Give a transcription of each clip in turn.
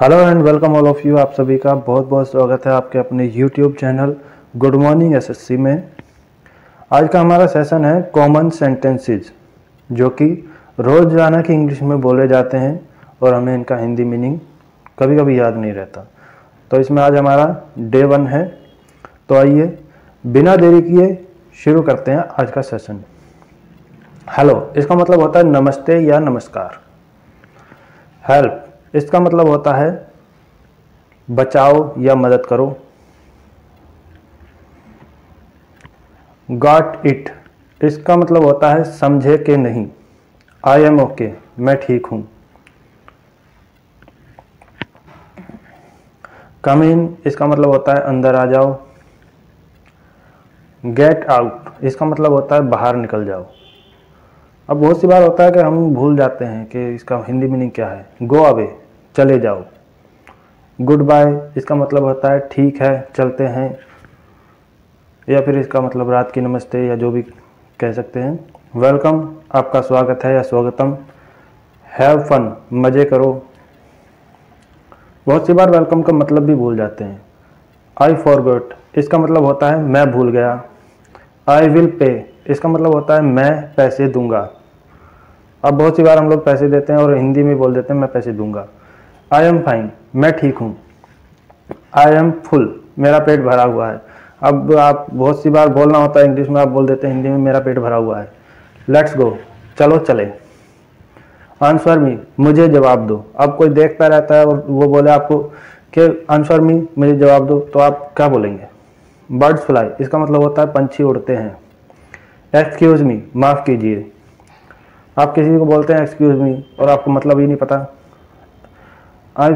Hello and welcome all of you आप सभी का बहुत बहुत स्वागत है आपके अपने YouTube channel good morning SSC में। आज का हमारा सेशन है कॉमन सेंटेंसेस जो कि रोज़ाना की इंग्लिश में बोले जाते हैं और हमें इनका हिंदी मीनिंग कभी कभी याद नहीं रहता। तो इसमें आज हमारा डे वन है। तो आइए, बिना देरी किए शुरू करते हैं आज का सेशन हेलो इसका मतलब होता है नमस्ते या नमस्कार। हेल्प इसका मतलब होता है, बचाओ या मदद करो। गॉट इट इसका मतलब होता है, समझे के नहीं। आई एम ओके मैं ठीक हूँ। कम इन इसका मतलब होता है, अंदर आ जाओ। गेट आउट इसका मतलब होता है, बाहर निकल जाओ। अब बहुत सी बार होता है कि हम भूल जाते हैं कि इसका हिंदी मीनिंग क्या है। गो अवे चले जाओ। गुड बाय इसका मतलब होता है ठीक है, चलते हैं। या फिर इसका मतलब रात की नमस्ते या जो भी कह सकते हैं। वेलकम आपका स्वागत है या स्वागतम। हैव फन मज़े करो। बहुत सी बार वेलकम का मतलब भी भूल जाते हैं। आई फॉरगोट इसका मतलब होता है मैं भूल गया। आई विल पे इसका मतलब होता है मैं पैसे दूँगा। अब बहुत सी बार हम लोग पैसे देते हैं और हिंदी में बोल देते हैं, मैं पैसे दूँगा। आई एम फाइन मैं ठीक हूँ। आई एम फुल मेरा पेट भरा हुआ है। अब आप बहुत सी बार बोलना होता है इंग्लिश में, आप बोल देते हैं, हिंदी में मेरा पेट भरा हुआ है। लेट्स गो चलो चले। आंसर मी मुझे जवाब दो। अब कोई देखता रहता है और वो बोले आपको कि आंसर मी मुझे जवाब दो। तो आप क्या बोलेंगे? बर्ड्स फ्लाई इसका मतलब होता है, पंछी उड़ते हैं। एक्सक्यूज़ मी माफ़ कीजिए। आप किसी को बोलते हैं एक्सक्यूज़ मी और आपको मतलब ही नहीं पता। आई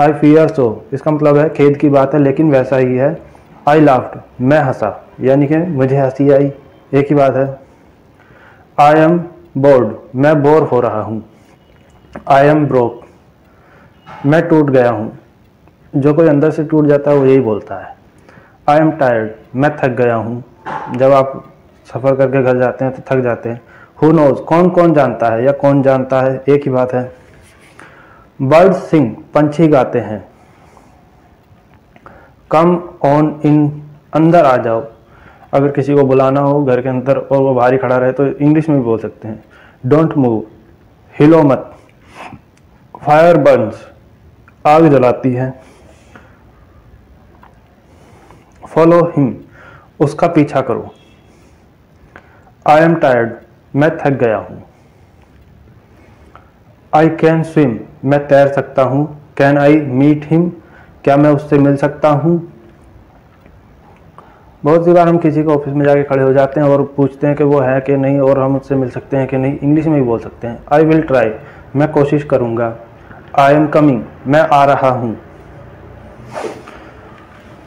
आई फियर सो इसका मतलब है, खेद की बात है, लेकिन वैसा ही है। आई लाफ्ट मैं हंसा, यानी कि मुझे हँसी आई, एक ही बात है। आई एम बोर्ड मैं बोर हो रहा हूँ। आई एम ब्रोक मैं टूट गया हूँ। जो कोई अंदर से टूट जाता है, वो यही बोलता है। आई एम टायर्ड मैं थक गया हूँ। जब आप सफ़र करके घर जाते हैं तो थक जाते हैं। हु नोज़ कौन कौन जानता है या कौन जानता है? एक ही बात है। बर्ड सिंग पंछी गाते हैं। कम ऑन इन अंदर आ जाओ। अगर किसी को बुलाना हो, घर के अंदर और वो बाहर ही खड़ा रहे तो इंग्लिश में भी बोल सकते हैं। डोंट मूव हिलो मत। फायर बर्न्स आग जलाती है। फॉलो हिम उसका पीछा करो। आई एम टायर्ड मैं थक गया हूँ। आई कैन स्विम मैं तैर सकता हूँ। कैन आई मीट हिम क्या मैं उससे मिल सकता हूँ? बहुत सी बार हम किसी को ऑफ़िस में जाके खड़े हो जाते हैं और पूछते हैं कि वो है कि नहीं और हम उससे मिल सकते हैं कि नहीं। इंग्लिश में भी बोल सकते हैं आई विल ट्राई मैं कोशिश करूँगा। आई एम कमिंग मैं आ रहा हूँ।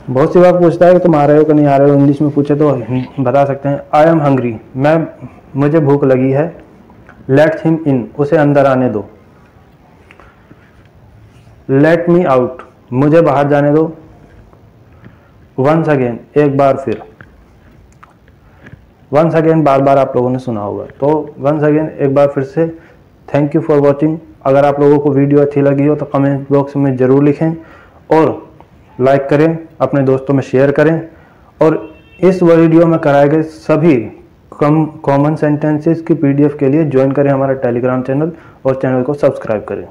बहुत सी बार पूछता है कि तुम आ रहे हो कि नहीं आ रहे हो? इंग्लिश में पूछे तो बता सकते हैं आई एम हंग्री मैं मुझे भूख लगी है। लेट्स हिम इन उसे अंदर आने दो। लेट मी आउट मुझे बाहर जाने दो। वंस अगेन एक बार फिर। वंस अगेन बार बार आप लोगों ने सुना होगा। तो वंस अगेन एक बार फिर से थैंक यू फॉर वॉचिंग अगर आप लोगों को वीडियो अच्छी लगी हो तो कमेंट बॉक्स में ज़रूर लिखें और लाइक करें, अपने दोस्तों में शेयर करें। और इस वीडियो में कराए गए सभी कम कॉमन सेंटेंसेस की पीडीएफ के लिए ज्वाइन करें हमारा टेलीग्राम चैनल और चैनल को सब्सक्राइब करें।